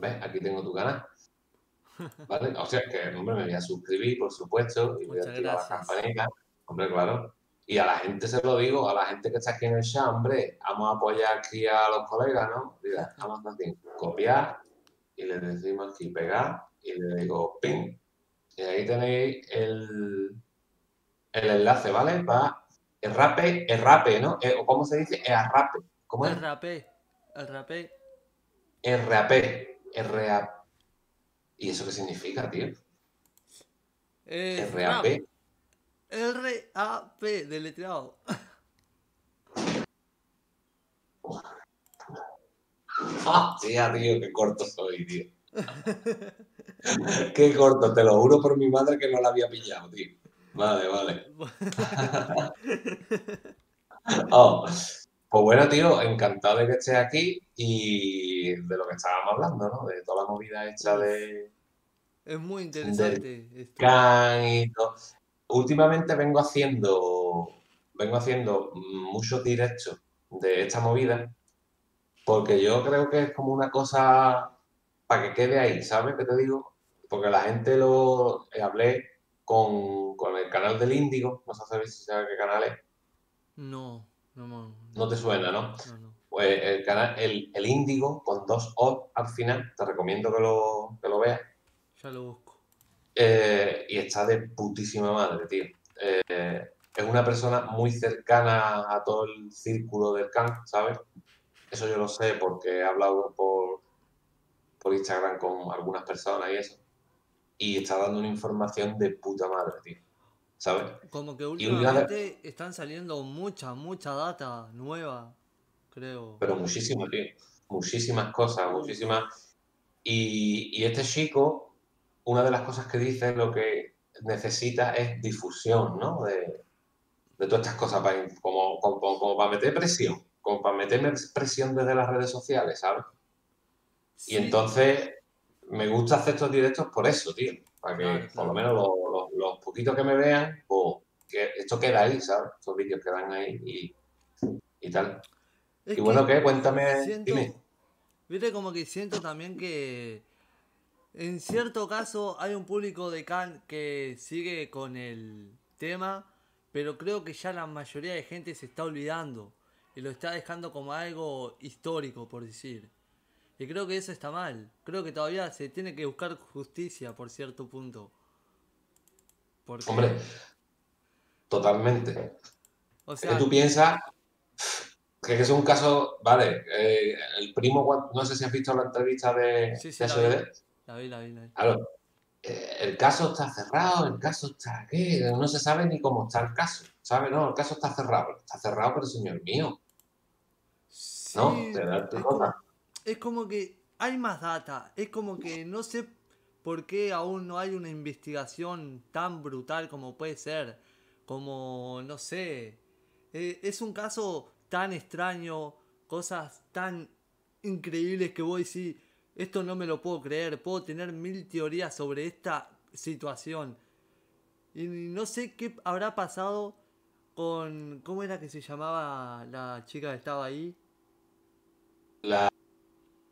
¿ves? Aquí tengo tu canal. ¿Vale? O sea, que, hombre, me voy a suscribir, por supuesto, y voy a activar la campanita. Hombre, claro. Y a la gente se lo digo, a la gente que está aquí en el chat, hombre, vamos a apoyar aquí a los colegas, ¿no? Mira, vamos a hacer copiar y le decimos aquí pegar y le digo ping. Y ahí tenéis el, el enlace, ¿vale? Para el rape, el rape, ¿no? Eh, ¿O cómo se dice? El rape. ¿Cómo es? El rape. El rape. El rape. Rap. ¿Y eso qué significa, tío? El RAP. R-A-P, deletreado. Ah, tío, tío, qué corto soy, tío. qué corto, te lo juro por mi madre que no la había pillado, tío. Vale, vale. Oh, pues bueno, tío, encantado de que estés aquí y de lo que estábamos hablando, ¿no? De toda la movida hecha de... Es muy interesante. esto. Can y todo. Últimamente vengo haciendo, vengo haciendo muchos directos de esta movida porque yo creo que es como una cosa para que quede ahí, ¿sabes qué te digo? Porque la gente lo eh, hablé con, con el canal del Índigo, no sé si sabes qué canal es, No, no, no. no te suena, ¿no? no, no. Pues el canal, el, el Índigo con dos O al final, te recomiendo que lo, que lo veas. Ya lo busco. Eh, y está de putísima madre, tío. Eh, es una persona muy cercana a todo el círculo del can, ¿sabes? Eso yo lo sé porque he hablado por, por Instagram con algunas personas y eso. Y está dando una información de puta madre, tío. ¿Sabes? Como que Y últimamente están saliendo mucha, mucha data nueva, creo. Pero muchísimo, tío. Muchísimas cosas, muchísimas. Y, y este chico, una de las cosas que dice lo que necesita es difusión, ¿no? De, de todas estas cosas, para, como, como, como para meter presión, como para meterme presión desde las redes sociales, ¿sabes? Y entonces me gusta hacer estos directos por eso, tío. Para que Claro, por lo menos los, los- poquitos que me vean, pues que esto queda ahí, ¿sabes? Estos vídeos quedan ahí y, y tal. es Y bueno, ¿qué? Cuéntame, siento, dime. viste como que siento también que en cierto caso hay un público de Can que sigue con el tema, pero creo que ya la mayoría de gente se está olvidando y lo está dejando como algo histórico, por decir. Y creo que eso está mal. Creo que todavía se tiene que buscar justicia por cierto punto. Porque, Hombre, totalmente. o Es que sea, tú piensas que es un caso, vale, eh, el primo, no sé si has visto la entrevista de, Sí, sí, de la SBD. la vi, la vi, la vi. Claro, eh, el caso está cerrado, el caso está aquí, no se sabe ni cómo está el caso, ¿sabes? No, el caso está cerrado, está cerrado, pero señor mío, ¿no? Sí, Te da es como, es como que hay más data. Es como que no sé por qué aún no hay una investigación tan brutal como puede ser. Como, no sé. eh, es un caso tan extraño, cosas tan increíbles que voy a decir, esto no me lo puedo creer, puedo tener mil teorías sobre esta situación. Y no sé qué habrá pasado con... ¿Cómo era que se llamaba la chica que estaba ahí?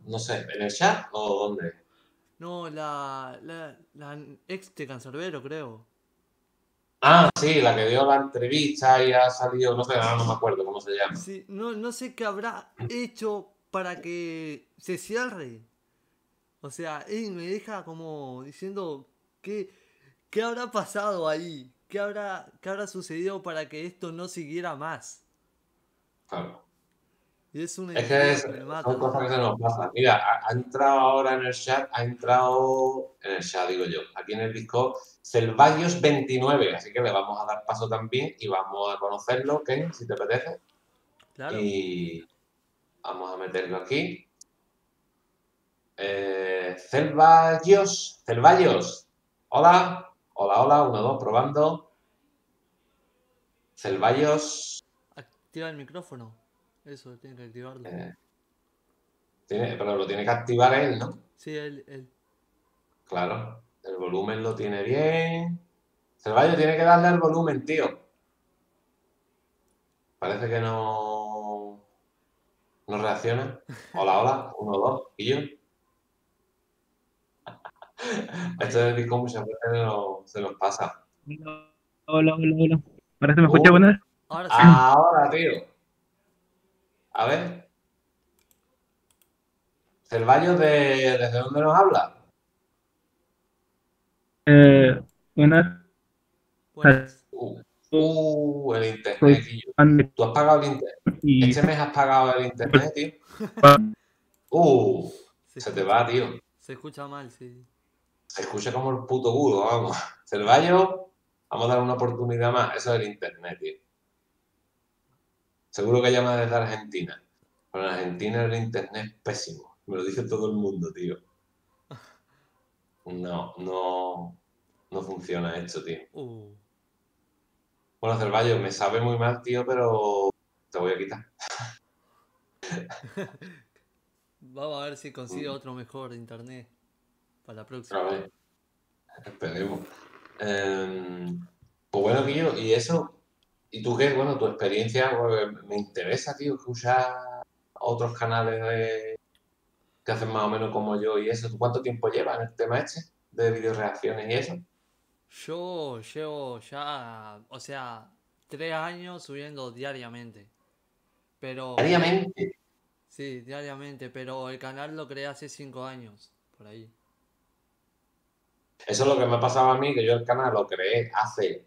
No sé, ¿en el chat o dónde? No, la, la, la ex de Cancerbero, creo. Ah, sí, la que dio la entrevista y ha salido, no sé, ahora no me acuerdo cómo se llama. Sí, no, no sé qué habrá hecho para que se cierre. O sea, él me deja como diciendo qué, qué habrá pasado ahí, qué habrá, qué habrá sucedido para que esto no siguiera más. Claro. Es una Es intriga que es- que son cosas que se nos pasan. Mira, ha, ha entrado ahora en el chat, ha entrado en el chat, digo yo, aquí en el Discord, Celvallos29, así que le vamos a dar paso también y vamos a conocerlo, Ken, si te apetece. Claro. Y vamos a meterlo aquí. Eh, Celvallos, Celvallos, hola, hola, hola, uno, dos, probando. Celvallos, Activa el micrófono. Eso, tiene que activarlo. eh, tiene, pero lo tiene que activar él, ¿no? Sí, él, él. Claro, el volumen lo tiene bien. Cervallo tiene que darle al volumen, tío. Parece que no. No reacciona. Hola, hola. Uno, dos. ¿Y yo? Esto de Discord muchas veces se nos pasa. Hola, hola, hola. ¿Ahora se me escucha, uh, Ahora, sí. Ahora, tío. A ver. Cervallos, de, ¿desde dónde nos habla? Eh, buenas. Uh, uh, el internet. ¿Tú has pagado el internet? ¿Este mes has pagado el internet, tío? Uh, se, te va, tío. Se escucha mal, sí. Se escucha como el puto culo, vamos. Cervallo, vamos a dar una oportunidad más. Eso es el internet, tío. Seguro que llama desde Argentina. Pero en Argentina el internet es pésimo. Me lo dice todo el mundo, tío. No, no, no funciona esto, tío. Uh. Bueno, Cervallo, me sabe muy mal, tío, pero te voy a quitar. Vamos a ver si consigue otro mejor de internet para la próxima. A ver, esperemos. Em, pues bueno, tío, y eso, ¿y tú qué? Bueno, tu experiencia pues, me interesa, tío, escuchar otros canales de... que hacen más o menos como yo y eso. ¿Tú cuánto tiempo llevas en el tema este de videoreacciones y eso? Yo llevo ya, o sea, tres años subiendo diariamente. Pero. ¿Diariamente? Sí, diariamente, pero el canal lo creé hace cinco años, por ahí. Eso es lo que me ha pasado a mí, que yo el canal lo creé hace,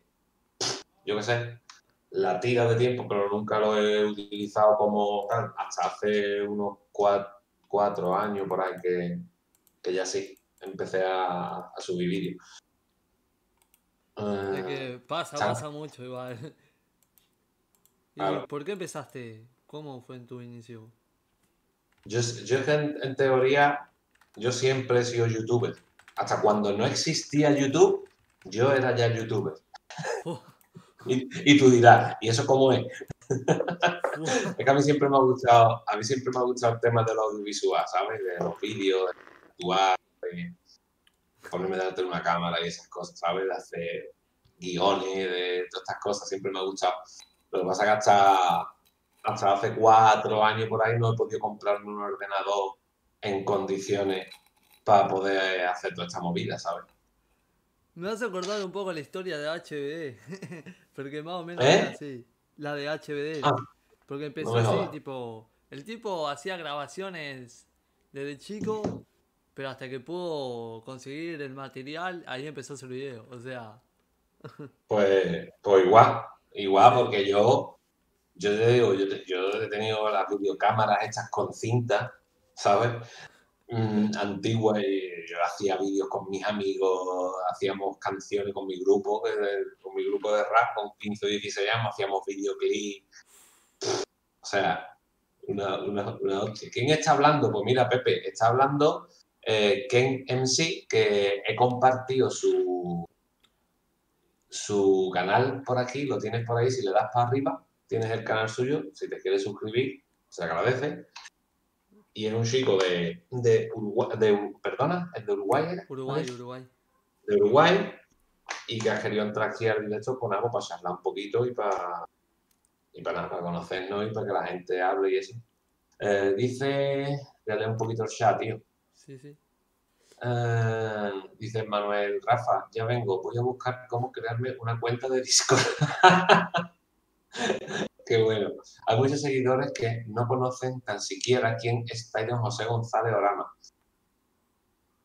yo qué sé, la tira de tiempo, pero nunca lo he utilizado como tal, hasta hace unos cuatro, años por ahí que, ya sí, empecé a, a subir vídeos. Es que pasa, pasa mucho igual. por qué empezaste? ¿Cómo fue en tu inicio? Yo, yo en, en, teoría, yo siempre he sido youtuber. Hasta cuando no existía YouTube, yo era ya youtuber. Oh. Y, tú dirás, ¿y eso cómo es? es que a mí siempre me ha gustado, a mí siempre me ha gustado el tema de lo audiovisual, ¿sabes? De los vídeos, de actuar, de ponerme delante de una cámara y esas cosas, ¿sabes? De hacer guiones, de todas estas cosas, siempre me ha gustado. Lo que pasa es que hasta, hasta hace cuatro años por ahí no he podido comprarme un ordenador en condiciones para poder hacer toda esta movida, ¿sabes? Me has acordado un poco la historia de HBD, porque más o menos ¿Eh? era así, la de HBD. Ah, porque empezó así, tipo, el tipo hacía grabaciones desde chico, pero hasta que pudo conseguir el material, ahí empezó a hacer video, o sea... Pues, pues igual, igual, porque yo, yo te digo, yo, yo he tenido las videocámaras hechas con cinta, ¿sabes? Mm, antigua y yo hacía vídeos con mis amigos, hacíamos canciones con mi grupo, con mi grupo de rap, con 15 o 16 años, hacíamos videoclips. O sea, una, una, ¿Quién está hablando? Pues mira, Pepe, está hablando eh, Ken MC, que he compartido su, su canal por aquí, lo tienes por ahí, si le das para arriba, tienes el canal suyo, si te quieres suscribir, se agradece y es un chico de, de Uruguay, de, perdona, es de Uruguay. Uruguay, Uruguay. De Uruguay y que ha querido entrar aquí al directo con algo para charlar un poquito y para, y para, para conocernos y para que la gente hable y eso. Eh, dice, voy a leer un poquito el chat, tío. Sí, sí. Eh, dice Manuel, Rafa, ya vengo, voy a buscar cómo crearme una cuenta de Discord. Qué bueno. Hay muchos seguidores que no conocen tan siquiera quién es Tyron José González Orama.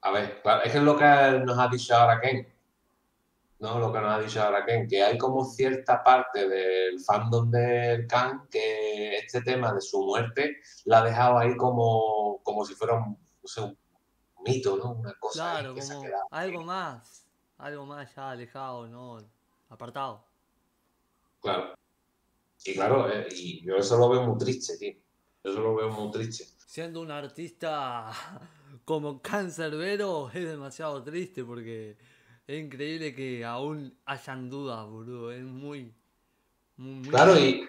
A ver, claro, es que es lo que nos ha dicho ahora Ken. ¿no? Lo que nos ha dicho ahora Ken, que hay como cierta parte del fandom del Khan que este tema de su muerte la ha dejado ahí como, como si fuera un, un mito, ¿no? Una cosa claro, como algo más, algo más ya alejado, ¿no? Apartado. Claro. Y claro, eh, y yo eso lo veo muy triste, tío. Eso lo veo muy triste. Siendo un artista como Cancerbero es demasiado triste porque es increíble que aún hayan dudas, boludo. Es muy. claro, y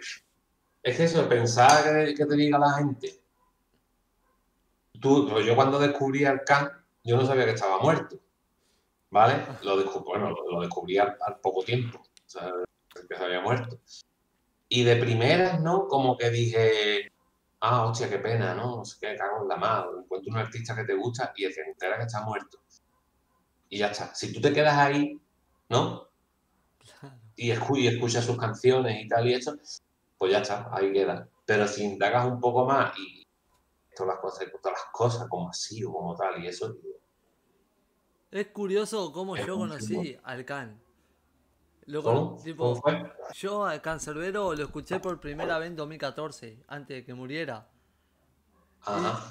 es eso, pensar que, que, te diga la gente. Tú, pues yo cuando descubrí al Can, yo no sabía que estaba muerto. ¿Vale? Lo descubrí, bueno, lo, descubrí al, poco tiempo. O sea, que se había muerto. Y de primeras, ¿no? Como que dije, ah, hostia, qué pena, ¿no? No sé qué, cago en la mano. Encuentro un artista que te gusta y te entera que está muerto. y ya está. Si tú te quedas ahí, ¿no? Y, escuchas sus canciones y tal y eso, pues ya está, ahí queda. Pero si indagas un poco más y todas las cosas, todas las cosas como así o como tal y eso. Es curioso cómo yo conocí al Can. yo al Cancerbero lo escuché por primera vez en 2014, antes de que muriera.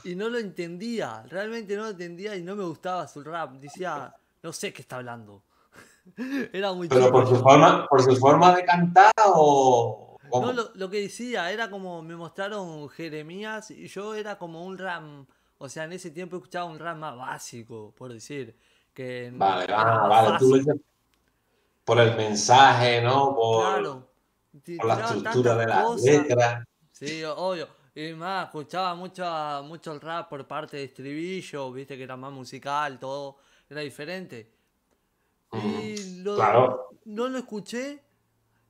Y, no lo entendía, realmente no lo entendía y no me gustaba su rap. Decía, no sé qué está hablando. era muy ¿Pero por su, forma, por su forma de cantar o.? No, lo, que decía era como me mostraron Jeremías y yo era como un ram. O sea, en ese tiempo escuchaba un ram más básico, por decir. Que vale, ah, vale, tú por el mensaje, ¿no? Por, por la estructura de la letra. Sí, obvio. Y más, escuchaba mucho, mucho el rap por parte de estribillo, viste que era más musical, todo era diferente. Y lo, no lo escuché.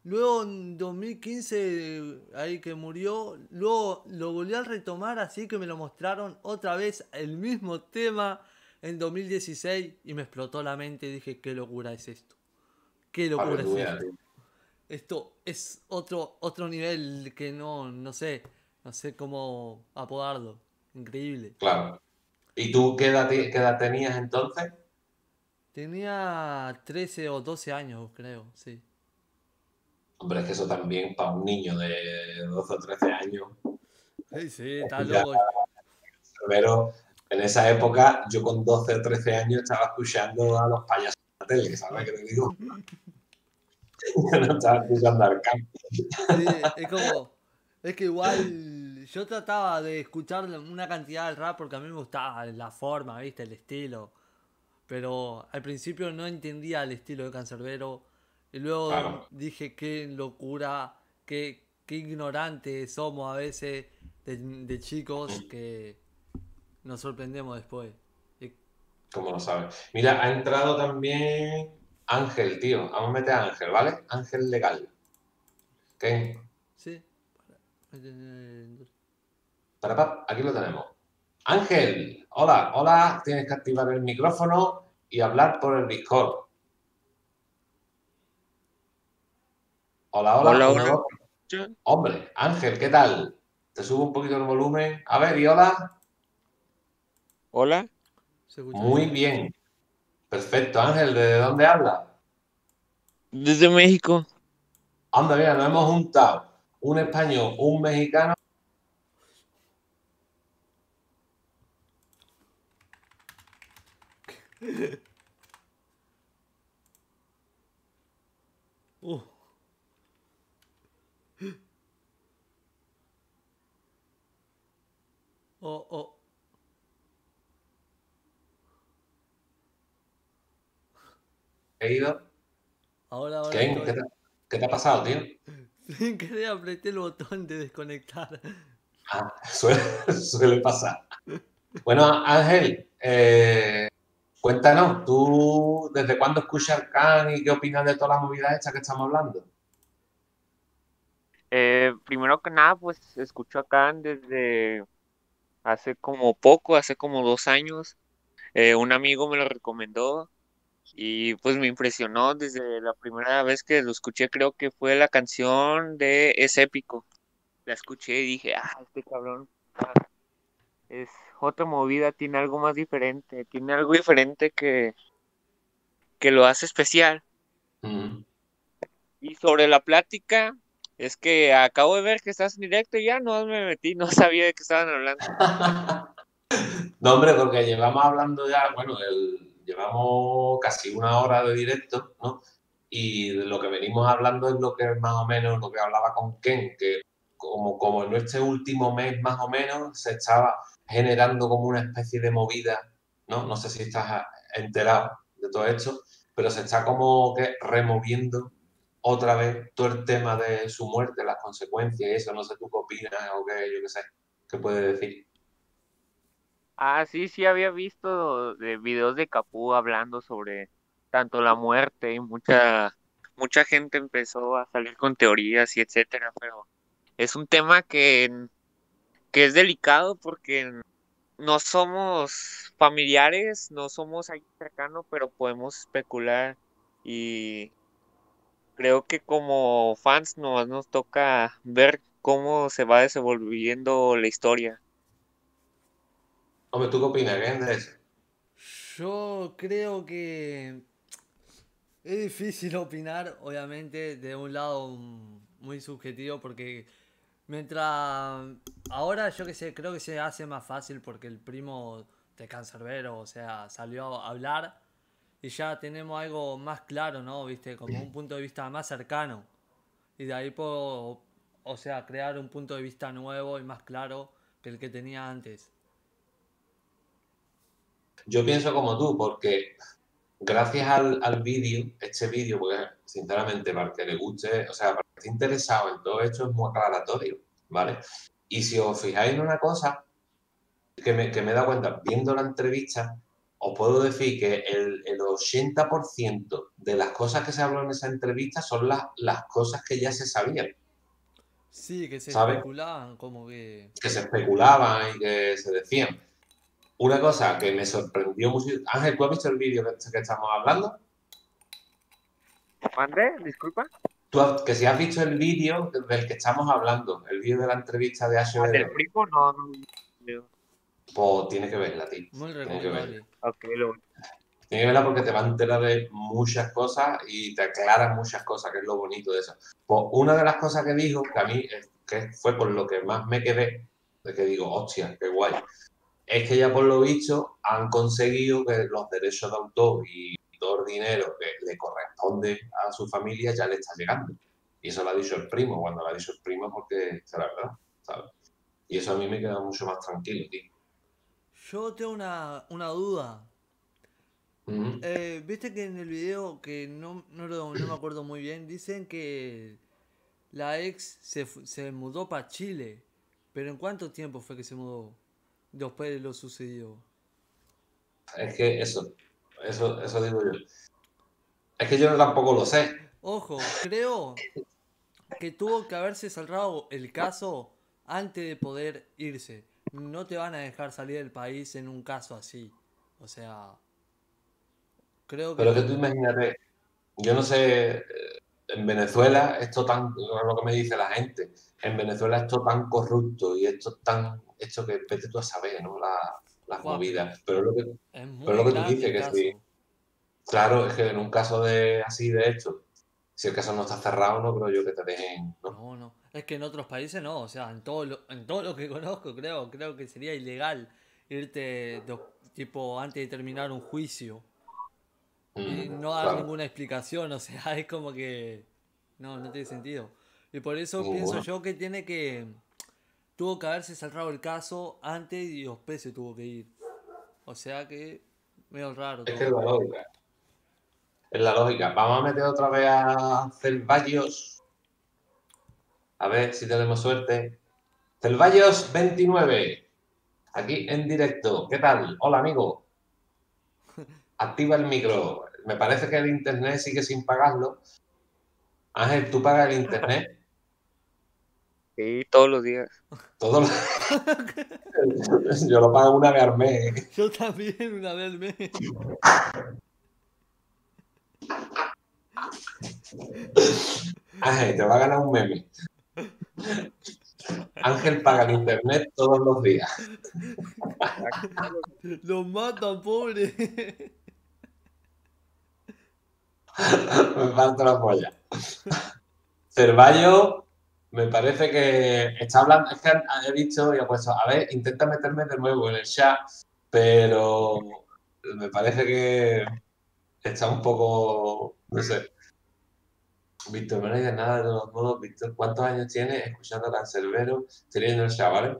Luego en 2015, ahí que murió, luego lo volví a retomar así que me lo mostraron otra vez el mismo tema en 2016 y me explotó la mente y dije, qué locura es esto. Qué locura es esto. Esto es otro, otro nivel que no, no sé, no sé cómo apodarlo. Increíble. Claro. ¿Y tú qué edad, qué edad tenías entonces? Tenía 13 o 12 años, creo, sí. Hombre, es que eso también para un niño de 12 o 13 años. Sí, sí, está loco. Pero en esa época, yo con 12 o 13 años estaba escuchando a los payasos la tele, ¿sabes qué te digo? yo no estaba escuchando al. Sí, es como. Es que igual yo trataba de escuchar una cantidad de rap porque a mí me gustaba la forma, ¿viste? El estilo. Pero al principio no entendía el estilo de Cancerbero. Y luego dije qué locura, qué, qué ignorantes somos a veces de, chicos que nos sorprendemos después. ¿Cómo lo sabes? Mira, ha entrado también Ángel, tío. Vamos a meter a Ángel, ¿vale? Ángel legal. ¿Qué? Sí. Para, aquí lo tenemos. Ángel, hola, hola, tienes que activar el micrófono y hablar por el Discord. Hola, hola. hola, Hombre, Ángel, ¿qué tal? Te subo un poquito el volumen. A ver, y hola. Hola. Muy bien. Perfecto, Ángel, ¿de dónde habla? Desde México. Anda, mira, nos hemos juntado un español, un mexicano oh. Oh, oh. Ido? Ahora, ahora. ¿Qué, te, ¿Qué, te, ha pasado, tío? Sin querer apreté el botón de desconectar. Ah, suele, suele pasar. Bueno, Ángel, eh, Cuéntanos, ¿tú desde cuándo escuchas Khan y qué opinas de todas las movidas estas que estamos hablando? Eh, primero que nada, pues escucho a Khan desde hace como poco, hace como dos años. Eh, un amigo me lo recomendó y pues me impresionó desde la primera vez que lo escuché, creo que fue la canción de Es épico. La escuché y dije, ah, este cabrón ah, es otra movida, tiene algo más diferente, tiene algo diferente que, que lo hace especial. Y sobre la plática, es que acabo de ver que estás en directo y ya no me metí, no sabía de qué estaban hablando. no, hombre, porque llevamos hablando ya, bueno, llevamos casi una hora de directo, ¿no? Y lo que venimos hablando es lo que más o menos lo que hablaba con Ken, que como, como en este último mes más o menos se estaba generando como una especie de movida, ¿no? No sé si estás enterado de todo esto, pero se está como que removiendo otra vez todo el tema de su muerte, las consecuencias eso. No sé tú qué opinas o qué, yo qué sé, qué puedes decir. Ah, sí, sí, había visto de videos de Capú hablando sobre tanto la muerte y mucha, mucha gente empezó a salir con teorías y etcétera, pero es un tema que que es delicado porque no somos familiares, no somos ahí cercanos, pero podemos especular y creo que como fans nos, nos toca ver cómo se va desenvolviendo la historia. Hombre, ¿tú qué opinas, de eso? Yo creo que es difícil opinar, obviamente, de un lado muy subjetivo, porque mientras ahora yo que sé, creo que se hace más fácil porque el primo de Cancerbero, o sea, salió a hablar y ya tenemos algo más claro, ¿no? Viste, como un punto de vista más cercano. Y de ahí puedo, o sea, crear un punto de vista nuevo y más claro que el que tenía antes. Yo pienso como tú, porque gracias al, al vídeo, este vídeo, porque sinceramente para que le guste, o sea, para que esté interesado en todo esto es muy aclaratorio, ¿vale? Y si os fijáis en una cosa que me, que me he dado cuenta viendo la entrevista, os puedo decir que el, el 80% de las cosas que se habló en esa entrevista son las, las cosas que ya se sabían. Sí, que se especulaban, como que... Que se especulaban y que se decían. Una cosa que me sorprendió mucho... Ángel, ¿tú has visto el vídeo que, estamos hablando? ¿Mande? Disculpa. ¿Tú que si has visto el vídeo del que estamos hablando, el vídeo de la entrevista de Asher. ¿Del primo? No, no. Pues tiene que verla, tío. Muy recomendable. lo... Tiene que verla porque te va a enterar de muchas cosas y te aclaran muchas cosas, que es lo bonito de eso. Pues una de las cosas que dijo, que a mí que fue por lo que más me quedé, de que digo, hostia, qué guay, es que ya por lo visto han conseguido que los derechos de autor y todo el dinero que le corresponde a su familia ya le está llegando. Y eso lo ha dicho el primo, cuando lo ha dicho el primo porque es la verdad, ¿sabes? Y eso a mí me queda mucho más tranquilo, tío. Yo tengo una, duda. Eh, Viste que en el video, que no, no, me acuerdo muy bien, dicen que la ex se, se mudó para Chile. Pero ¿en cuánto tiempo fue que se mudó? Después de lo sucedido. Es que eso, eso, eso digo yo. Es que yo tampoco lo sé. Ojo, creo que tuvo que haberse cerrado el caso antes de poder irse. No te van a dejar salir del país en un caso así. O sea, creo que... Pero que tú imagínate, yo no sé, en Venezuela esto tan, lo que me dice la gente, en Venezuela esto tan corrupto y esto tan hecho que vete tú a saber, ¿no? La, las movidas. Pero lo que, pero lo que tú dices, que sí. Claro, es que en un caso de así de hecho, si el caso no está cerrado, no creo yo que te dejen. No, no. Es que en otros países no, o sea, en todo lo, en todo lo que conozco, creo, creo que sería ilegal irte tipo antes de terminar un juicio. y mm, no dar ninguna explicación, o sea, es como que no, no tiene sentido. Y por eso pienso yo que tiene que tuvo que haberse cerrado el caso antes y después se tuvo que ir. O sea que, medio raro. Es que es la lógica. Es la lógica. Vamos a meter otra vez a Cervallos. A ver si tenemos suerte. Cervallos 29. Aquí en directo. ¿Qué tal? Hola, amigo. Activa el micro. Me parece que el internet sigue sin pagarlo. Ángel, ¿tú pagas el internet? Sí, todos los días. Todos los... Yo lo pago una vez al mes. Yo también una vez al mes. Ángel, te va a ganar un meme. Ángel paga el internet todos los días. Los matan, pobre. Me falta la polla. Cervallo me parece que está hablando, es que he visto y ha puesto, a ver, intenta meterme de nuevo en el chat, pero me parece que está un poco, no sé. Víctor, no de nada de todos modos. Víctor, ¿cuántos años tiene escuchando a Cancerbero? Leyendo el chat, ¿vale?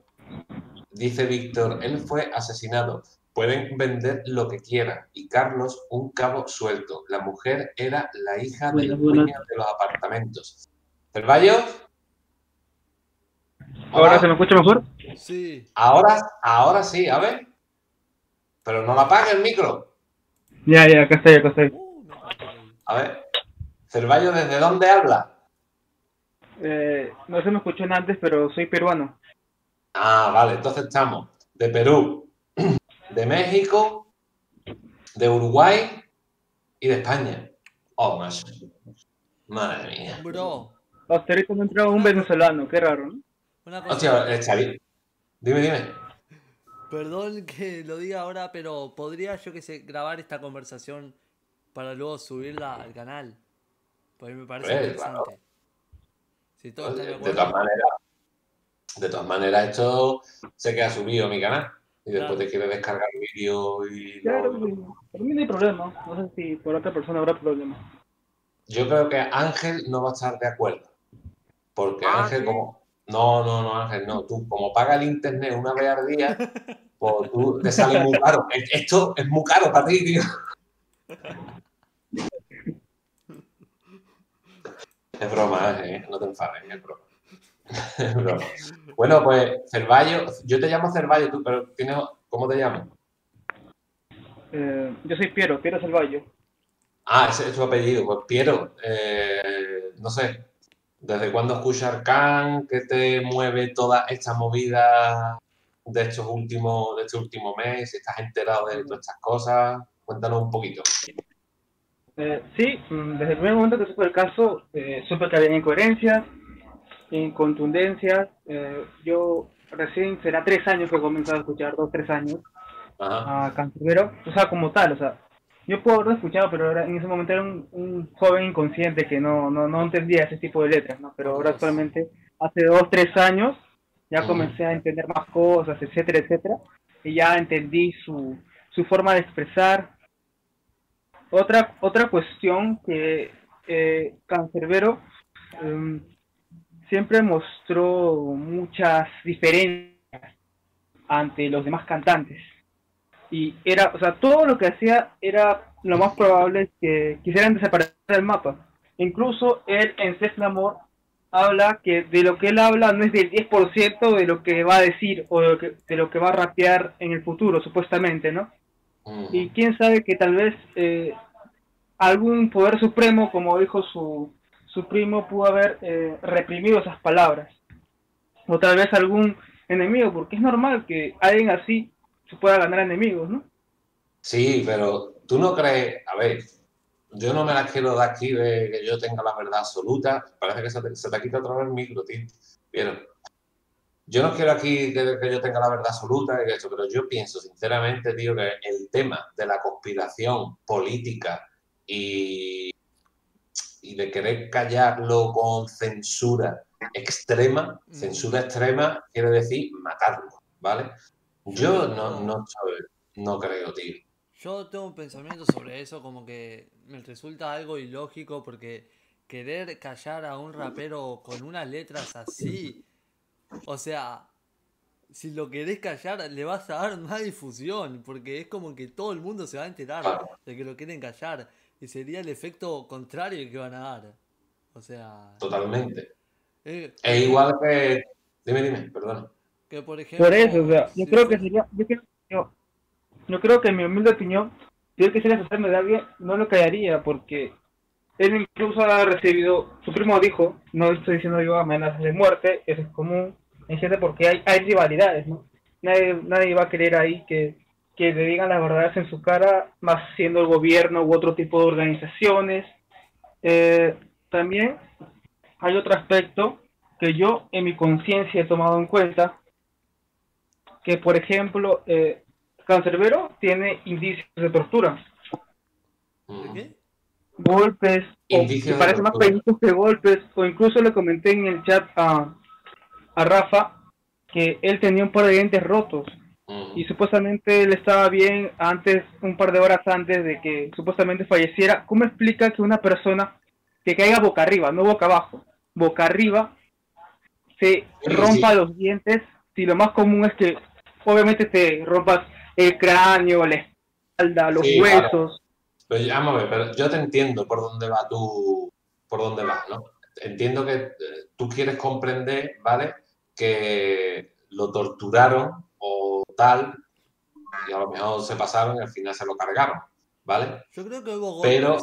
Dice Víctor, él fue asesinado. Pueden vender lo que quieran. Y Carlos, un cabo suelto. La mujer era la hija del dueño de los apartamentos. ¿Cervallos? ¿Ahora se me escucha mejor? Sí. Ahora, ahora sí, a ver. Pero no la apague el micro. Ya, ya, acá estoy, acá estoy. A ver. Cervallo, ¿desde dónde habla? Eh, no se me escuchó antes, pero soy peruano. Ah, vale, entonces estamos. De Perú. de México, de Uruguay y de España. Oh, macho. Madre mía. Bro. Hasta ahorita no entró un venezolano, qué raro, ¿no? Una cosa. Hostia, Xavi. Dime, dime. Perdón que lo diga ahora, pero podría yo que sé grabar esta conversación para luego subirla al canal. Porque me parece Pues, interesante. claro. Si todos están de De todas maneras, de todas maneras, esto se queda subido a mi canal. Y después te quieres descargar el vídeo y Claro, lo- sí. por mí no hay problema. No sé si por otra persona habrá problema. Yo creo que Ángel no va a estar de acuerdo. Porque Ah, Ángel, ¿sí? como. No, no, no, Ángel, no. Tú, como pagas el internet una vez al día, pues tú te sale muy caro. Esto es muy caro para ti, tío. Es broma, Ángel, ¿eh? no te enfades, es broma. Es broma. Bueno, pues Cervallo, yo te llamo Cervallo, tú, pero tienes, ¿cómo te llamas? Eh, yo soy Piero, Piero Salvallo. Ah, ese es tu apellido. Pues Piero, eh, no sé, ¿desde cuándo escuchas Arcán? ¿Qué te mueve toda esta movida de estos últimos, de este último mes? ¿Estás enterado de todas estas cosas? Cuéntanos un poquito. Eh, sí, mm, desde el primer momento que supe el caso, eh, supe que había incoherencias, incontundencias. Eh, yo recién será tres años que he comenzado a escuchar, dos, tres años, Ajá. a Cancerbero, o sea, como tal, o sea, yo puedo haberlo escuchado, pero en ese momento era un, un joven inconsciente que no, no, no entendía ese tipo de letras, ¿no? Pero ahora actualmente, hace dos, tres años, ya Mm. comencé a entender más cosas, etcétera, etcétera, y ya entendí su, su forma de expresar. Otra, otra cuestión que eh, Cancerbero em, siempre mostró muchas diferencias ante los demás cantantes y era, o sea, todo lo que hacía era lo más probable que quisieran desaparecer del mapa. Incluso él en Cés Amor habla que de lo que él habla no es del 10% de lo que va a decir o de lo que, de lo que va a rapear en el futuro, supuestamente, ¿no? Mm. Y quién sabe que tal vez eh, algún poder supremo, como dijo su, su primo, pudo haber eh, reprimido esas palabras. O tal vez algún enemigo, porque es normal que alguien así se pueda ganar enemigos, ¿no? Sí, pero tú no crees, a ver, yo no me las quiero dar aquí de que yo tenga la verdad absoluta. Parece que se te, se te ha quitado otra vez el micro, tío. Pero yo no quiero aquí que, que yo tenga la verdad absoluta y eso, pero yo pienso sinceramente, tío, que el tema de la conspiración política y, y de querer callarlo con censura extrema, Mm. censura extrema quiere decir matarlo, ¿vale? Yo no, no, no creo, tío. Yo tengo un pensamiento sobre eso como que me resulta algo ilógico porque querer callar a un rapero con unas letras así, o sea, si lo querés callar le vas a dar más difusión porque es como que todo el mundo se va a enterar Claro. de que lo quieren callar y sería el efecto contrario que van a dar. O sea, Totalmente. eh, Es igual que. Dime, dime, perdón. Que por ejemplo... Por eso, o sea, yo creo que sería, yo creo, yo, yo creo que en mi humilde opinión, si él quisiera hacerme de alguien, no lo callaría, porque él incluso ha recibido, su primo dijo, no estoy diciendo yo amenazas de muerte, eso es común en gente porque hay, hay rivalidades, ¿no? Nadie, nadie va a querer ahí que, que le digan las verdades en su cara, más siendo el gobierno u otro tipo de organizaciones. Eh, también hay otro aspecto que yo en mi conciencia he tomado en cuenta, que por ejemplo, eh, Cancerbero tiene indicios de tortura, ¿De Mm. qué? golpes, o que parece más pelitos que golpes, o incluso le comenté en el chat a, a Rafa que él tenía un par de dientes rotos Mm. y supuestamente él estaba bien antes, un par de horas antes de que supuestamente falleciera. ¿Cómo explica que una persona que caiga boca arriba, no boca abajo, boca arriba, se rompa sí. los dientes? Si lo más común es que obviamente te rompas el cráneo, la espalda, los Sí, claro. huesos. Pero ya, vamos a ver, pero yo te entiendo por dónde va tu. por dónde vas, ¿no? Entiendo que eh, tú quieres comprender, ¿vale? Que lo torturaron o tal, y a lo mejor se pasaron y al final se lo cargaron, ¿vale? Yo creo que hubo Pero-.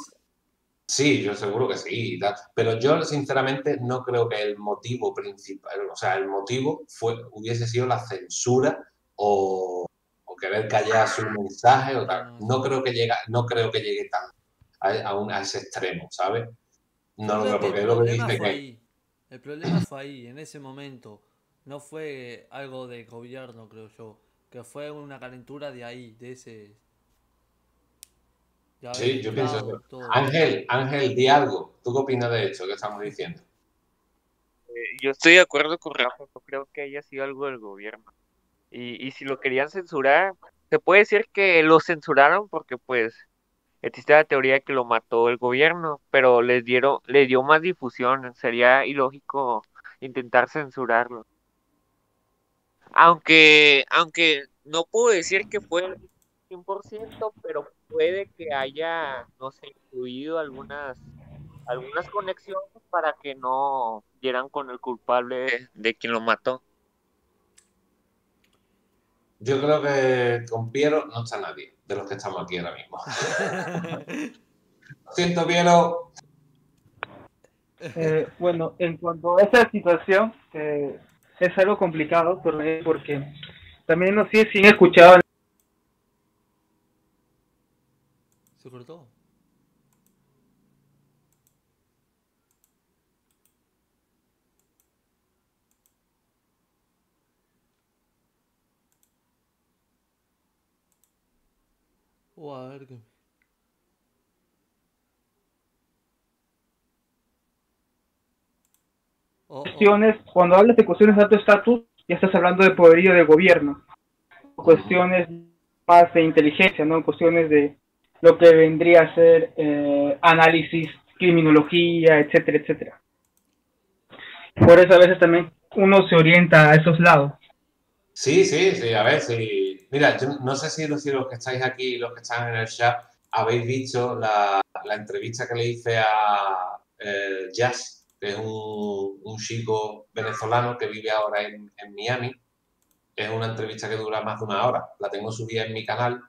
Sí, yo seguro que sí. Pero yo sinceramente no creo que el motivo principal, o sea, el motivo fue, hubiese sido la censura o, o querer callar su mensaje o tal. No creo que llegue, no creo que llegue tan a, ese extremo, ¿sabes? No lo creo, porque es lo que dice que... El problema fue ahí, en ese momento. No fue algo de gobierno, creo yo. Que fue una calentura de ahí, de ese. sí, yo pienso. Ángel, Ángel, di algo. ¿Tú qué opinas de esto que estamos diciendo? Eh, yo estoy de acuerdo con Rafa. Yo creo que haya sido algo del gobierno. Y, y si lo querían censurar, se puede decir que lo censuraron porque, pues, existe la teoría de que lo mató el gobierno, pero les dieron, le dio más difusión. Sería ilógico intentar censurarlo. Aunque, aunque no puedo decir que fue el 100%, pero puede que haya, no sé, incluido algunas, algunas conexiones para que no dieran con el culpable de quien lo mató. Yo creo que con Piero no está nadie de los que estamos aquí ahora mismo. Lo siento, Piero. Eh, bueno, en cuanto a esa situación, eh, es algo complicado porque también no sé si han escuchado. Se cortó. O a ver qué. cuestiones, cuando hablas de cuestiones de alto estatus, ya estás hablando de poderío de gobierno, cuestiones más de inteligencia, ¿no? Cuestiones de lo que vendría a ser eh, análisis, criminología, etcétera, etcétera. Por eso a veces también uno se orienta a esos lados. Sí, sí, sí, a ver, sí. Mira, yo no sé si los, que estáis aquí, los que están en el chat, habéis visto la, entrevista que le hice a eh, Jazz es un, chico venezolano que vive ahora en, Miami. Es una entrevista que dura más de una hora. La tengo subida en mi canal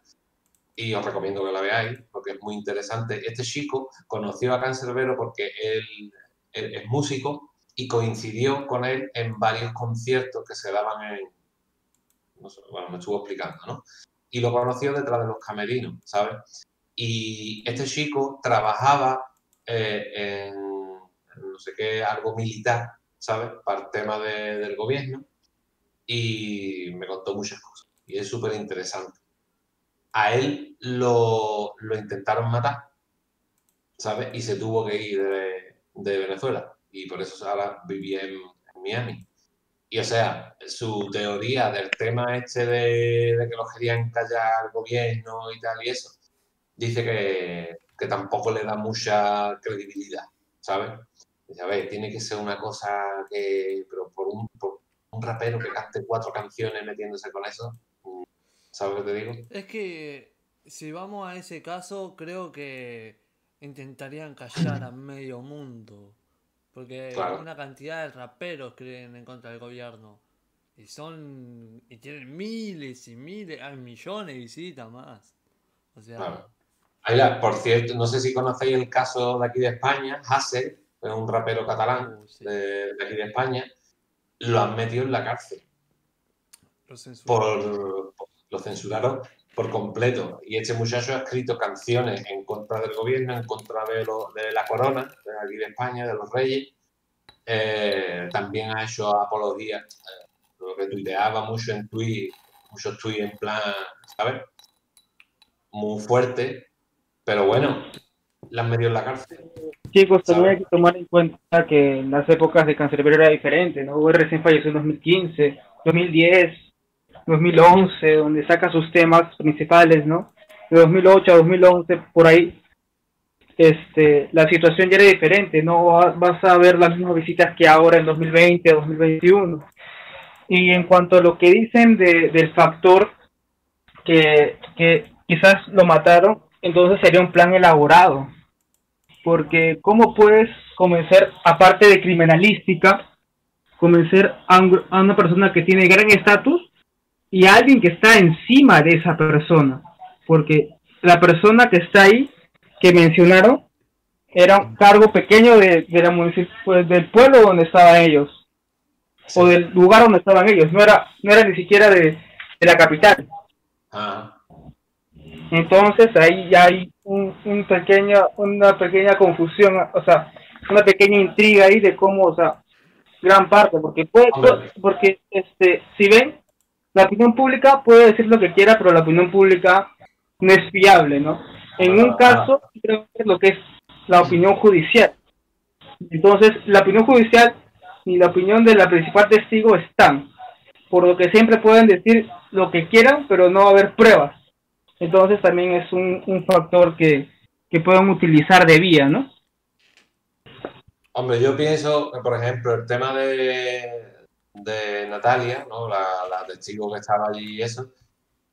y os recomiendo que la veáis porque es muy interesante. Este chico conoció a Cancerbero porque él, es músico y coincidió con él en varios conciertos que se daban en... bueno, me estuvo explicando, ¿no? Y lo conoció detrás de los camerinos, ¿sabes? Y este chico trabajaba eh, en no sé qué, algo militar, ¿sabes? Para el tema del gobierno. Y me contó muchas cosas. Y es súper interesante. A él lo, intentaron matar, ¿sabes? Y se tuvo que ir de, Venezuela. Y por eso ahora vivía en, Miami. Y o sea, su teoría del tema este de, que lo querían callar al gobierno y tal y eso, dice que, que tampoco le da mucha credibilidad, ¿sabes? a ver, tiene que ser una cosa que, pero por un, un rapero que cante cuatro canciones metiéndose con eso, ¿sabes lo que te digo? Es que si vamos a ese caso, creo que intentarían callar a medio mundo. Porque una cantidad de raperos creen en contra del gobierno. Y son. Y tienen miles y miles, hay millones de visitas más. O sea. por cierto, no sé si conocéis el caso de aquí de España, Hassel, es un rapero catalán uh, de, aquí de España, lo han metido en la cárcel. Lo censuraron. Por, lo censuraron por completo. Y este muchacho ha escrito canciones en contra del gobierno, en contra de, de la corona, de aquí de España, de los reyes. Eh, también ha hecho apología, eh, lo que tuiteaba mucho en Twitter, muchos tweets en plan, ¿sabes? Muy fuerte, pero bueno, la han metido en la cárcel. Chicos, también hay que tomar en cuenta que en las épocas de Cancerbero era diferente, ¿no? recién falleció en 2015, 2010, 2011, donde saca sus temas principales, ¿no? De 2008 a 2011, por ahí, este, la situación ya era diferente, no vas a ver las mismas visitas que ahora en 2020 a 2021. Y en cuanto a lo que dicen de, del factor que, que quizás lo mataron, entonces sería un plan elaborado, porque ¿cómo puedes convencer, aparte de criminalística, convencer a, una persona que tiene gran estatus y alguien que está encima de esa persona? Porque la persona que está ahí, que mencionaron, era un cargo pequeño de, la pues, del pueblo donde estaban ellos, o del lugar donde estaban ellos, no era, no era ni siquiera de, la capital. Ah. Entonces ahí ya hay un, un pequeño, una pequeña confusión, o sea, una pequeña intriga ahí de cómo, o sea, gran parte, porque puede, porque este, si ven, la opinión pública puede decir lo que quiera, pero la opinión pública no es fiable, ¿no? En un caso, creo que es lo que es la opinión judicial. Entonces, la opinión judicial ni la opinión de la principal testigo están, por lo que siempre pueden decir lo que quieran, pero no va a haber pruebas. Entonces, también es un, un factor que, que pueden utilizar de vía, ¿no? Hombre, yo pienso que, por ejemplo, el tema de, de Natalia, ¿no? la, la testigo que estaba allí y eso,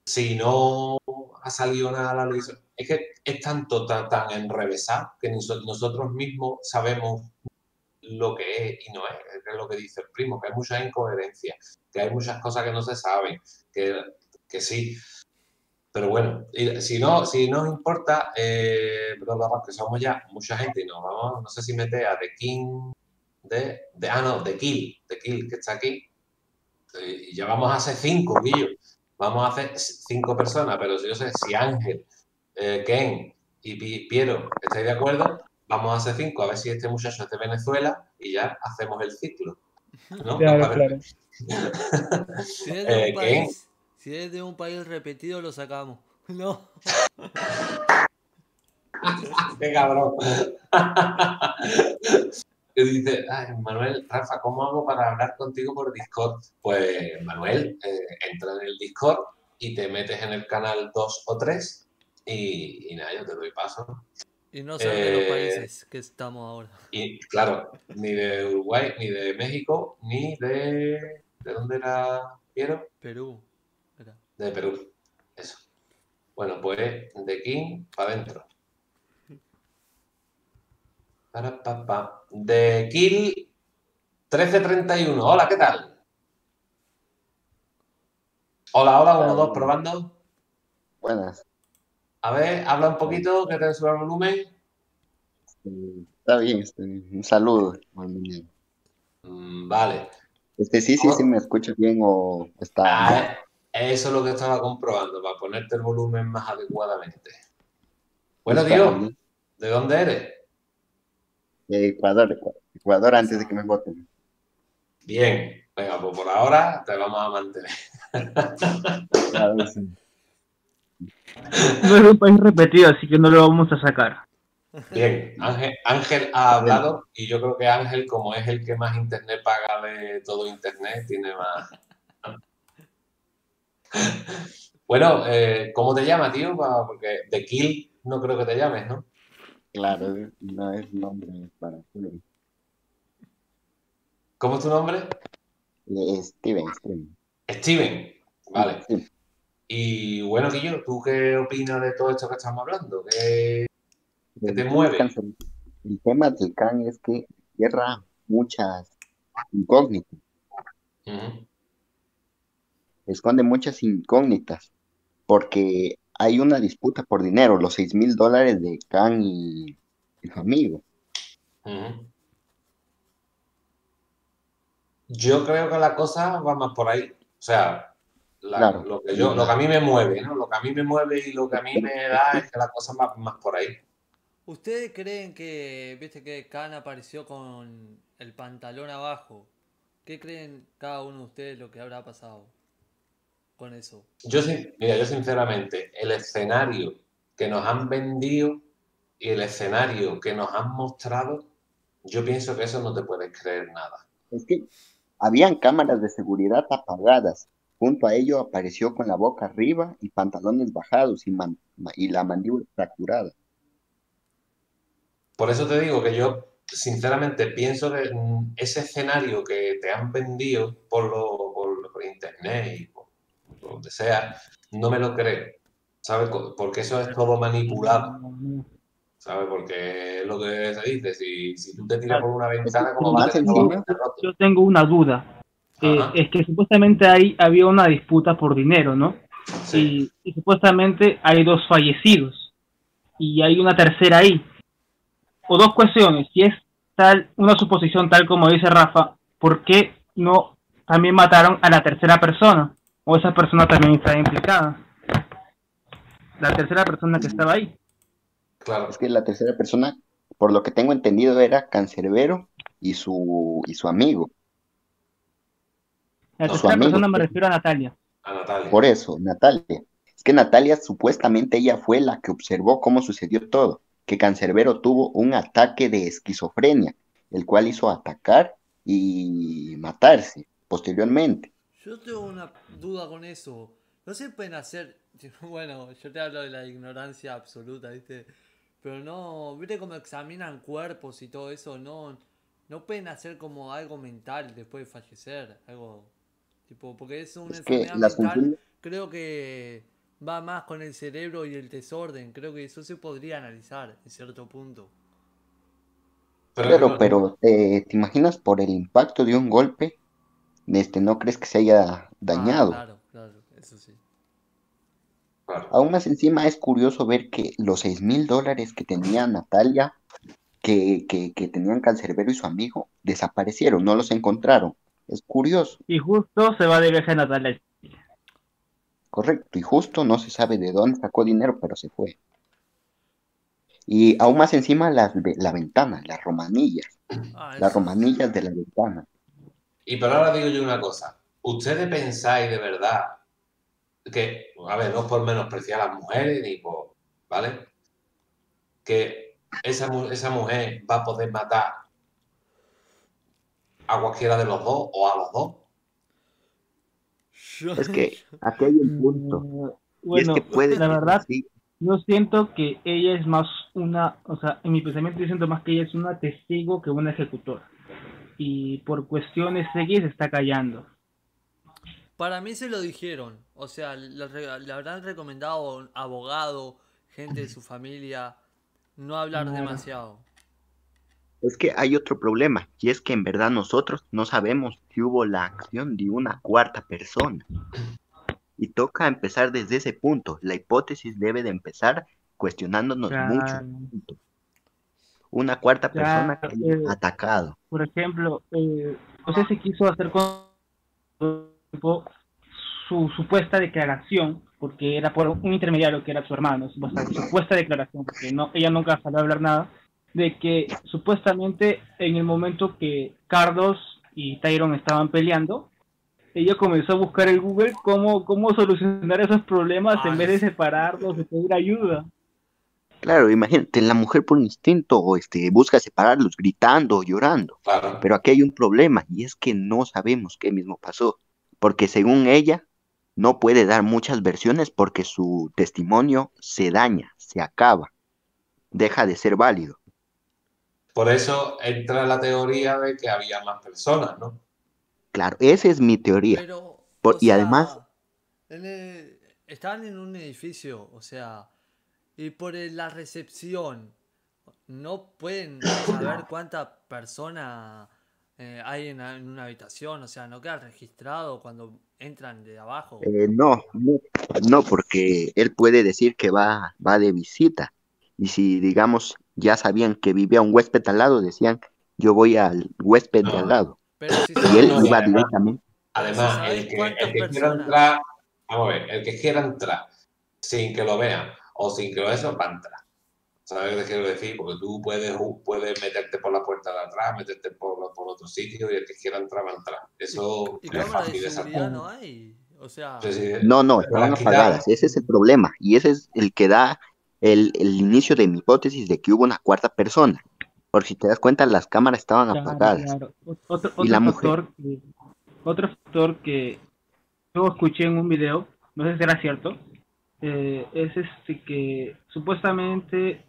si no ha salido nada a la luz, es que es tanto tan, tan enrevesado que nosotros mismos sabemos lo que es y no es, es lo que dice el primo, que hay muchas incoherencias, que hay muchas cosas que no se saben, que, que sí, pero bueno, si no, si nos importa, eh, que somos ya mucha gente y nos vamos, no sé si mete a The King de, de ah, no, The Kill, The Kill, que está aquí. Y ya vamos a hacer cinco, Guillo. Vamos a hacer cinco personas, pero si yo sé, si Ángel, eh, Ken y Piero estáis de acuerdo, vamos a hacer cinco, a ver si este muchacho es de Venezuela y ya hacemos el ciclo. ¿no? Claro, claro. eh, si es de un país repetido, lo sacamos. No. Qué cabrón. Y dice, Ay, Manuel, Rafa, ¿cómo hago para hablar contigo por Discord? Pues, Manuel, eh, entra en el Discord y te metes en el canal 2 o 3 y, nada, yo te doy paso. Y no sé de los eh, países que estamos ahora. Y claro, ni de Uruguay, ni de México, ni de. ¿De dónde era Piero? Perú de Perú. Eso. Bueno, pues de King para adentro. Para, pa, De Kill 1331. Hola, ¿qué tal? Hola, hola, uno, dos, probando. Buenas. A ver, habla un poquito, que te sube el volumen. Está bien, un saludo. Mm, vale. Este sí, sí, sí me escucha bien o está. Ah, eso es lo que estaba comprobando, para ponerte el volumen más adecuadamente. Bueno, tío, ¿de dónde eres? Ecuador, Ecuador antes de que me voten. Bien, venga, pues por ahora te vamos a mantener. No es un país repetido, así que no lo vamos a sacar. Bien, Ángel, Ángel, ha hablado y yo creo que Ángel, como es el que más internet paga de todo internet, tiene más, bueno, eh, ¿cómo te llamas, tío? Porque de Kill no creo que te llames, ¿no? Claro, no es nombre para ¿Cómo es tu nombre? Steven, Steven. Steven, vale. Y bueno, Guillo, ¿tú qué opinas de todo esto que estamos hablando? ¿Qué, te mueve? El tema del CAN es que cierra muchas incógnitas esconde muchas incógnitas, porque hay una disputa por dinero, los 6 mil dólares de Khan y, su amigo. Yo creo que la cosa va más por ahí. O sea, lo, que yo, lo que a mí me mueve, ¿no? Lo que a mí me mueve y lo que a mí me da es que la cosa va más por ahí. ¿Ustedes creen que, viste que Khan apareció con el pantalón abajo? ¿Qué creen cada uno de ustedes lo que habrá pasado? Con eso? Yo, mira, yo sinceramente, el escenario que nos han vendido y el escenario que nos han mostrado, yo pienso que eso no te puedes creer nada. Es que habían cámaras de seguridad apagadas. Junto a ello apareció con la boca arriba y pantalones bajados y, y la mandíbula fracturada. Por eso te digo que yo sinceramente pienso que ese escenario que te han vendido por, lo, por, por internet y donde sea, no me lo creo, ¿sabes? Porque eso es todo manipulado, ¿sabes? Porque es lo que se dice, si, si tú te tiras por una ventana, como vas Yo tengo una duda. Eh, es que supuestamente ahí había una disputa por dinero, ¿no? Sí. Y, supuestamente hay dos fallecidos y hay una tercera ahí. O dos cuestiones, si es tal, una suposición tal como dice Rafa, ¿por qué no también mataron a la tercera persona? O esa persona también está implicada. la tercera persona que estaba ahí. Claro. Es que la tercera persona, por lo que tengo entendido, era Cancerbero y su, y su amigo. La tercera persona me refiero a Natalia. A Natalia. Por eso, Natalia. Es que Natalia supuestamente ella fue la que observó cómo sucedió todo, que Cancerbero tuvo un ataque de esquizofrenia, el cual hizo atacar y matarse posteriormente. Yo tengo una duda con eso. No se pueden hacer, bueno, yo te hablo de la ignorancia absoluta, ¿viste? Pero no, ¿viste cómo examinan cuerpos y todo eso? No, no pueden hacer como algo mental después de fallecer, algo tipo, porque es una enfermedad mental. Creo que va más con el cerebro y el desorden. Creo que eso se podría analizar en cierto punto. Pero, pero ¿te, imaginas por el impacto de un golpe? Este, ¿No crees que se haya ah, dañado? claro, claro, eso sí. Aún más encima es curioso ver que los seis mil dólares que tenía Natalia, que, que, que tenían Cancerbero y su amigo, desaparecieron, no los encontraron. Es curioso. Y justo se va de viaje a Natalia Correcto, y justo no se sabe de dónde sacó dinero, pero se fue. Y aún más encima la, la ventana, las romanillas. Ah, las romanillas de la ventana. Y pero ahora digo yo una cosa. ¿Ustedes pensáis de verdad que, a ver, no por menospreciar a las mujeres ni por, ¿vale? Que esa, esa mujer va a poder matar a cualquiera de los dos o a los dos. Es que aquí hay un punto. Bueno, es que puede la verdad, yo siento que ella es más una, o sea, en mi pensamiento yo siento más que ella es una testigo que una ejecutora. Y por cuestiones X se está callando. Para mí se lo dijeron, o sea, le, habrán recomendado abogado, gente de su familia, no hablar demasiado. Es que hay otro problema, y es que en verdad nosotros no sabemos si hubo la acción de una cuarta persona. Y toca empezar desde ese punto. La hipótesis debe de empezar cuestionándonos mucho. Una cuarta persona que eh, atacado. Por ejemplo, eh, José se quiso hacer con su supuesta declaración, porque era por un intermediario que era su hermano, su supuesta declaración, porque no, ella nunca salió a hablar nada de que supuestamente en el momento que Carlos y Tyron estaban peleando, ella comenzó a buscar en Google cómo, cómo solucionar esos problemas en vez de separarlos, de pedir ayuda. Claro, imagínate, la mujer por instinto o este, busca separarlos gritando o llorando. Pero aquí hay un problema y es que no sabemos qué mismo pasó. Porque según ella, no puede dar muchas versiones porque su testimonio se daña, se acaba, deja de ser válido. Por eso entra la teoría de que había más personas, ¿no? Claro, esa es mi teoría. y además... estaban en un edificio, o sea, y por la recepción, no pueden saber cuánta persona eh, hay en, una habitación, o sea, no queda registrado cuando entran de abajo. Eh, no, no, no, porque él puede decir que va, va de visita. Y si, digamos, ya sabían que vivía un huésped al lado, decían, yo voy al huésped de al lado. y él iba directamente. Además, el que, quiera entrar, vamos a ver, el que quiera entrar sin que lo vean o sin que lo eso, va a entrar. ¿Sabes qué quiero decir? Porque tú puedes, puedes meterte por la puerta de atrás, meterte por, por otro sitio y el que quiera entrar va a entrar. Eso ¿Y, es fácil de no hay? O sea... no, no, estaban apagadas. Ese es el problema. Y ese es el que da el, inicio de mi hipótesis de que hubo una cuarta persona. Por si te das cuenta, las cámaras estaban apagadas. Otro, y la factor, que, otro factor que yo escuché en un video, no sé si era cierto, eh, es este que supuestamente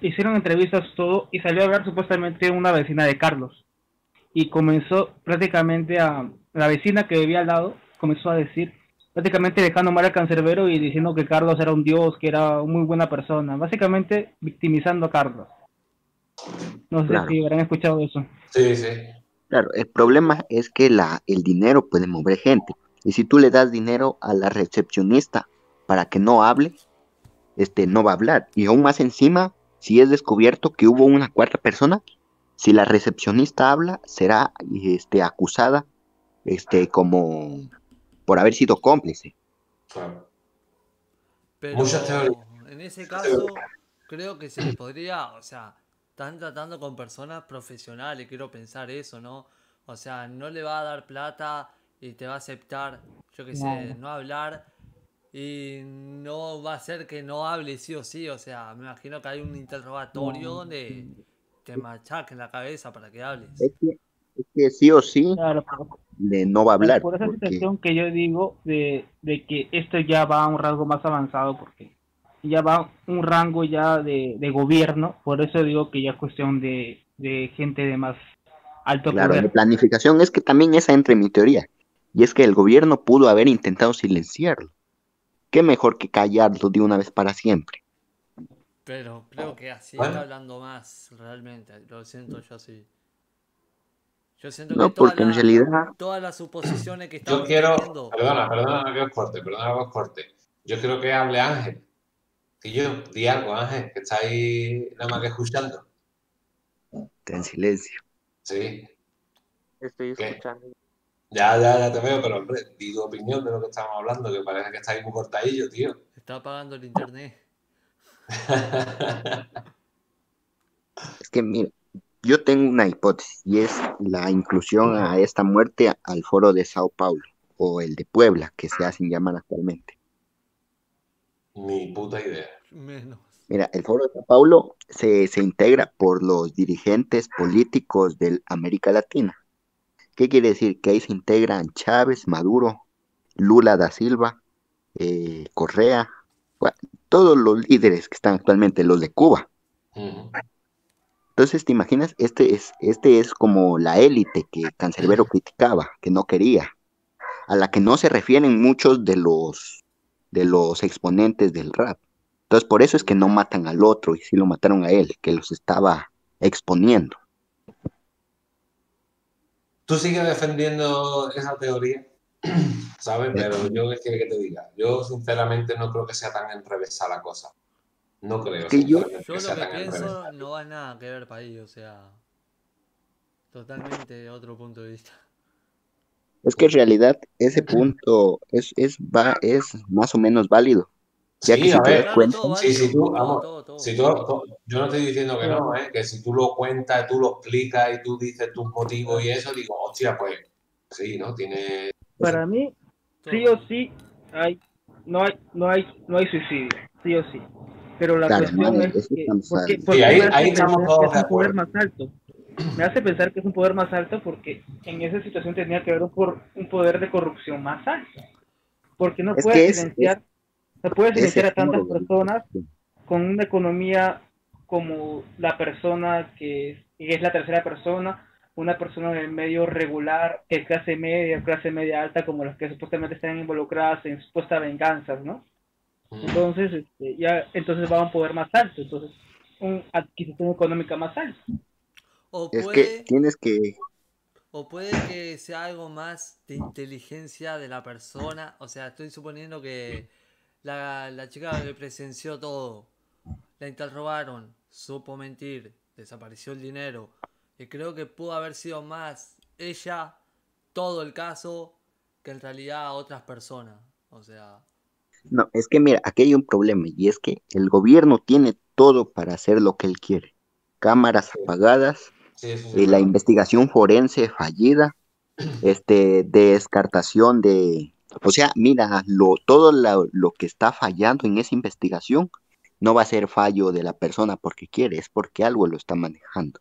hicieron entrevistas todo y salió a hablar supuestamente una vecina de Carlos y comenzó prácticamente a la vecina que vivía al lado comenzó a decir prácticamente dejando mal al cancerbero y diciendo que Carlos era un dios, que era muy buena persona, básicamente victimizando a Carlos. No sé si habrán escuchado eso. Sí, sí. Claro, el problema es que la, el dinero puede mover gente. Y si tú le das dinero a la recepcionista para que no hable, este no va a hablar. Y aún más encima, si es descubierto que hubo una cuarta persona, si la recepcionista habla, será este, acusada este, como por haber sido cómplice. Muchas teorías. en ese caso creo que se le podría, o sea, están tratando con personas profesionales, quiero pensar eso, ¿no? O sea, no le va a dar plata y te va a aceptar, yo qué sé, no hablar y no va a ser que no hable sí o sí, o sea, me imagino que hay un interrogatorio donde te machaquen la cabeza para que hables. Es que, sí o sí de no va a hablar. Por esa situación que yo digo de, de, que esto ya va a un rango más avanzado porque ya va un rango ya de, de gobierno, por eso digo que ya es cuestión de, de gente de más alto claro, de planificación es que también esa entra en mi teoría, y es que el gobierno pudo haber intentado silenciarlo qué mejor que callarlo de una vez para siempre. Pero creo que así está hablando más, realmente. Lo siento yo así. Yo siento no, que porque en realidad... todas las suposiciones que estamos Yo quiero... Perdona, perdona que os corte, perdona que os corte. Yo quiero que hable Ángel. Que yo, di algo, Ángel, que está ahí nada más que escuchando. Está en silencio. Sí. Estoy escuchando. Ya, ya, ya te veo, pero hombre, di tu opinión de lo que estamos hablando, que parece que estáis muy cortadillo, tío. Está apagando el internet. es que, mira, yo tengo una hipótesis y es la inclusión a esta muerte al foro de Sao Paulo o el de Puebla, que se hacen llamar actualmente. Ni puta idea. Menos. Mira, el foro de Sao Paulo se, se integra por los dirigentes políticos de América Latina ¿Qué quiere decir? Que ahí se integran Chávez, Maduro, Lula da Silva, eh, Correa, todos los líderes que están actualmente, los de Cuba. Entonces, ¿te imaginas? Este es, este es como la élite que Cancerbero criticaba, que no quería, a la que no se refieren muchos de los, de los exponentes del rap. Entonces, por eso es que no matan al otro y sí lo mataron a él, que los estaba exponiendo. Tú sigues defendiendo esa teoría, ¿sabes? Pero yo, ¿qué quiere que te diga? Yo, sinceramente, no creo que sea tan enrevesada la cosa. No creo. Que yo, yo lo que pienso no va nada que ver para ahí, o sea, totalmente otro punto de vista. Es que en realidad ese punto es, es, va, es más o menos válido. Ya sí, a ver, sí, sí, tú, si tú, yo no estoy diciendo que no, ¿eh? que si tú lo cuentas, tú lo explicas y tú dices tus motivos y eso, digo, hostia, pues sí, ¿no? Tiene... Para mí, sí o sí, hay, no, hay, no, hay, no hay suicidio, sí o sí. Pero la cuestión es que, porque, porque ahí, ahí estamos todos es un poder más alto. Me hace pensar que es un poder más alto porque en esa situación tenía que haber un, por, un poder de corrupción más alto. Porque no puede silenciar se puede silenciar a tantas personas con una economía como la persona que es, la tercera persona, una persona en el medio regular, que es clase media, clase media alta, como las que supuestamente están involucradas en supuestas venganzas, ¿no? Entonces, este, ya, entonces va a un poder más alto, entonces, una adquisición económica más alta. O es que tienes que... O puede que sea algo más de inteligencia de la persona, o sea, estoy suponiendo que la, la chica que presenció todo, la interrogaron, supo mentir, desapareció el dinero. Y creo que pudo haber sido más ella todo el caso que en realidad otras personas. O sea. No, es que mira, aquí hay un problema y es que el gobierno tiene todo para hacer lo que él quiere. Cámaras apagadas, y la investigación forense fallida, este, descartación de, o sea, mira, lo, todo lo, que está fallando en esa investigación no va a ser fallo de la persona porque quiere, es porque algo lo está manejando.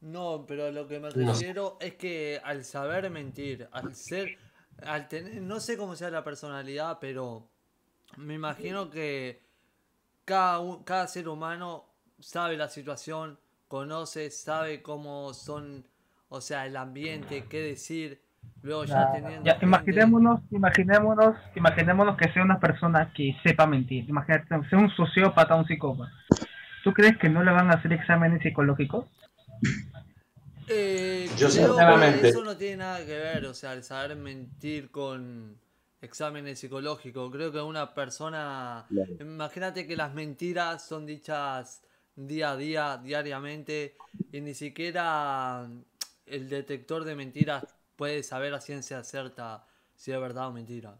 No, pero lo que me refiero es que al saber mentir, al ser, al tener, no sé cómo sea la personalidad, pero me imagino que cada, cada ser humano sabe la situación, conoce, sabe cómo son, o sea, el ambiente, qué decir, Luego ya, teniendo. imaginémonos, imaginémonos, imaginémonos que sea una persona que sepa mentir. Imagínate, sea un sociópata, un psicópata. ¿Tú crees que no le van a hacer exámenes psicológicos? Eh, Yo sinceramente. Eso no tiene nada que ver, o sea, el saber mentir con exámenes psicológicos. Creo que una persona. Imagínate que las mentiras son dichas día a día, diariamente, y ni siquiera el detector de mentiras puede saber a ciencia cierta si es verdad o mentira.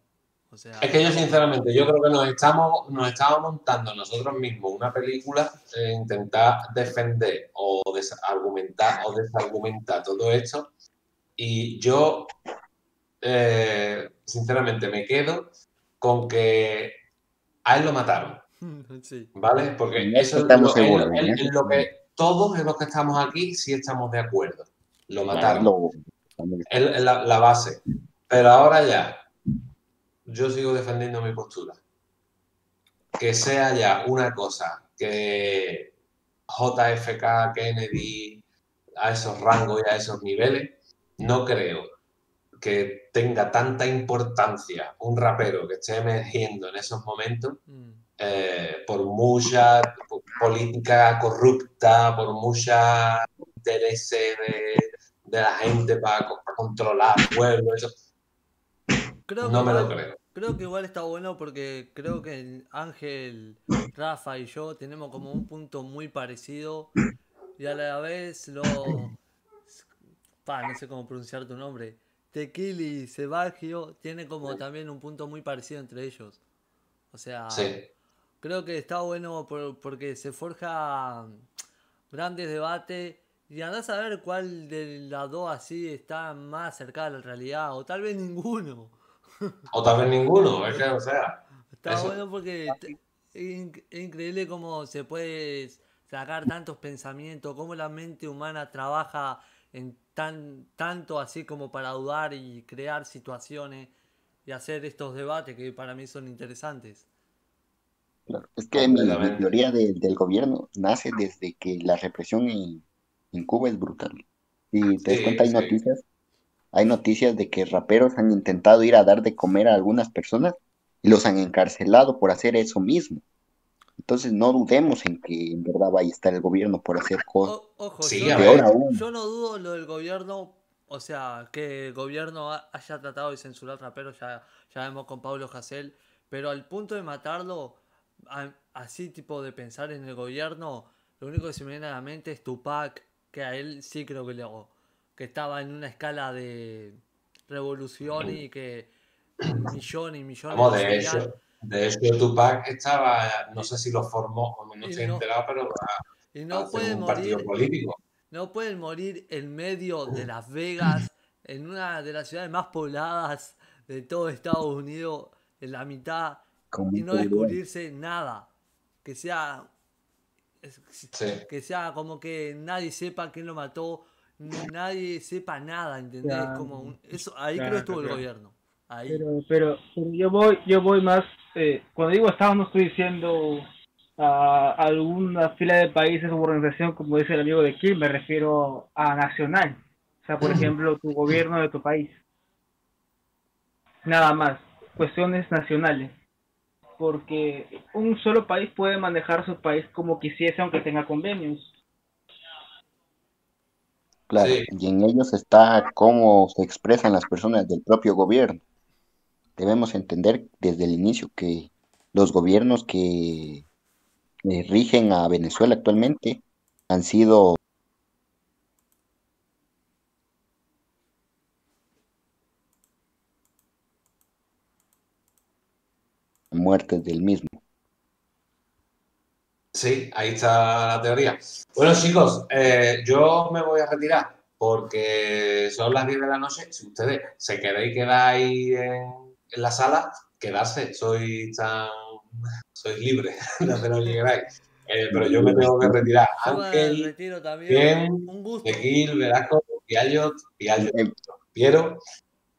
es que yo sinceramente, yo creo que nos estamos, nos estamos montando nosotros mismos una película e intentar defender o desargumentar o desargumentar todo esto. Y yo, eh, sinceramente, me quedo con que a él lo mataron. ¿Vale? Porque eso es lo, en, lo que todos los que estamos aquí sí estamos de acuerdo. Lo mataron. Es la base. Pero ahora ya, yo sigo defendiendo mi postura. Que sea ya una cosa que JFK, Kennedy, a esos rangos y a esos niveles, no creo que tenga tanta importancia un rapero que esté emergiendo en esos momentos mm. eh, por mucha política corrupta, por mucha intereses de, la gente para, controlar el pueblo. Eso no me lo creo. Creo que igual está bueno porque creo que Ángel, Rafa y yo tenemos como un punto muy parecido y a la vez lo... Pa, no sé cómo pronunciar tu nombre. Tequili y Sebagio tienen como también un punto muy parecido entre ellos. O sea, creo que está bueno porque se forja grandes debates y andás a ver cuál de las dos así está más cerca de la realidad o tal vez ninguno. O tal vez ninguno, es que, o sea. Está bueno porque es increíble cómo se puede sacar tantos pensamientos, cómo la mente humana trabaja en tan tanto así como para dudar y crear situaciones y hacer estos debates que para mí son interesantes. Claro, es que mi, teoría del gobierno nace desde que la represión en, Cuba es brutal. Y te das cuenta, hay noticias hay noticias de que raperos han intentado ir a dar de comer a algunas personas y los han encarcelado por hacer eso mismo. Entonces no dudemos en que en verdad vaya a estar el gobierno por hacer cosas. ojo, yo, no dudo lo del gobierno, o sea, que el gobierno haya tratado de censurar raperos, ya, ya vemos con Pablo Hassel, pero al punto de matarlo, así tipo de pensar en el gobierno, lo único que se me viene a la mente es Tupac, que a él sí creo que le hago que estaba en una escala de revolución y que millones y millones Vamos, de, hecho, de hecho, Tupac estaba, no sé si lo formó, no estoy enterado, pero y no puede morir, político. No pueden morir en medio de Las Vegas, en una de las ciudades más pobladas de todo Estados Unidos, en la mitad, y no descubrirse nada. Que sea, que sea como que nadie sepa quién lo mató nadie sepa nada, ¿entendés? Como eso, ahí creo que estuvo el gobierno. Pero, pero, yo voy, yo voy más, eh, cuando digo Estado no estoy diciendo a alguna fila de países o organización, como dice el amigo de Kim, me refiero a nacional. O sea, por ejemplo, tu gobierno de tu país. Nada más, cuestiones nacionales. Porque un solo país puede manejar su país como quisiese, aunque tenga convenios Claro, y en ellos está cómo se expresan las personas del propio gobierno. Debemos entender desde el inicio que los gobiernos que rigen a Venezuela actualmente han sido muertes del mismo. Sí, ahí está la teoría. Bueno, chicos, eh, yo me voy a retirar porque son las 10 de la noche. Si ustedes se queréis quedar ahí en, la sala, quedarse. Soy tan. Sois libres de hacer lo que queráis. Eh, pero yo me tengo que retirar. Ángel, bien, un gusto. Tequil, Velasco, Piallo, Piallo, Piero.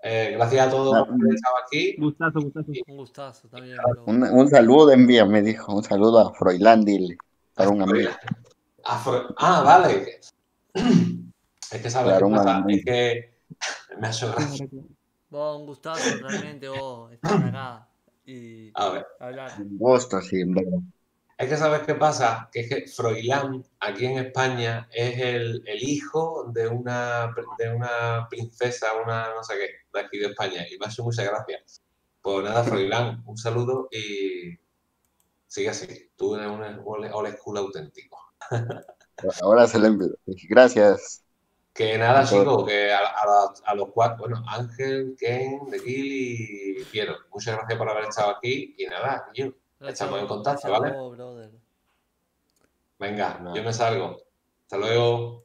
Eh, gracias a todos por haber estado aquí. Gustazo, gustazo. Un gustazo también. Un, un, saludo envía, me dijo. Un saludo a Froilán, dile, para un amigo. Ah, vale. Es que sabes qué pasa, es que me ha hecho gracia. Vos, un gustazo realmente, vos, estar acá y a ver. hablar. Un gusto, sí, en verdad. Es que sabes qué pasa, que es que Froilán aquí en España es el, el, hijo de una, de una princesa, una no sé qué, de aquí de España. Y me hace muchas gracias. Pues nada, Froilán, un saludo y sigue así. Tú eres un old school auténtico. Ahora se le envío. Gracias. Que nada, chicos, que a, los cuatro, bueno, Ángel, Ken, De y Piero, muchas gracias por haber estado aquí y nada, yo, estamos en contacto, ¿vale? Venga, yo me salgo. Hasta luego.